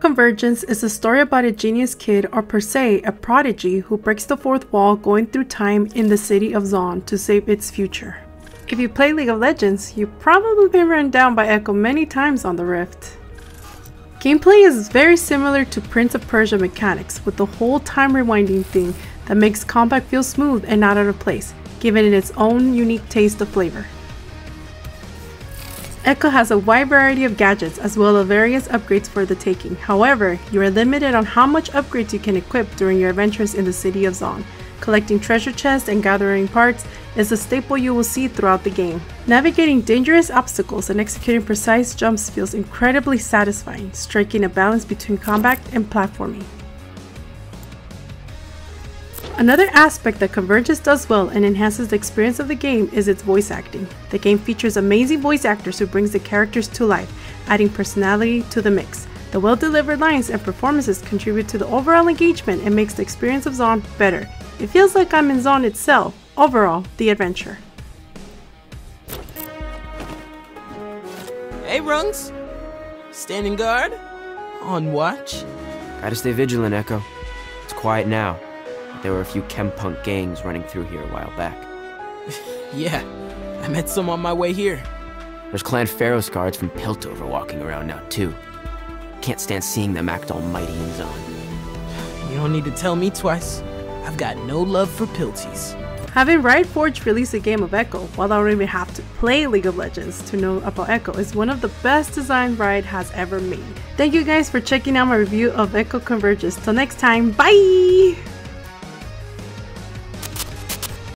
Convergence is a story about a genius kid, or per se, a prodigy, who breaks the fourth wall going through time in the city of Zaun to save its future. If you play League of Legends, you've probably been run down by Ekko many times on the Rift. Gameplay is very similar to Prince of Persia mechanics, with the whole time rewinding thing that makes combat feel smooth and not out of place, giving it its own unique taste of flavor. Ekko has a wide variety of gadgets as well as various upgrades for the taking. However, you are limited on how much upgrades you can equip during your adventures in the city of Zaun. Collecting treasure chests and gathering parts is a staple you will see throughout the game. Navigating dangerous obstacles and executing precise jumps feels incredibly satisfying, striking a balance between combat and platforming. Another aspect that Convergence does well and enhances the experience of the game is its voice acting. The game features amazing voice actors who brings the characters to life, adding personality to the mix. The well-delivered lines and performances contribute to the overall engagement and makes the experience of Zaun better. It feels like I'm in Zaun itself. Overall, the adventure. Hey, Rungs! Standing guard? On watch? Gotta stay vigilant, Ekko. It's quiet now. There were a few chempunk gangs running through here a while back. yeah, I met some on my way here. There's Clan Ferros guards from Piltover walking around now, too. Can't stand seeing them act all mighty and Zaun. You don't need to tell me twice. I've got no love for Pilties. Having Riot Forge release a game of Ekko, while I don't even have to play League of Legends to know about Ekko, is one of the best designs Riot has ever made. Thank you guys for checking out my review of Ekko Convergence. Till next time, bye!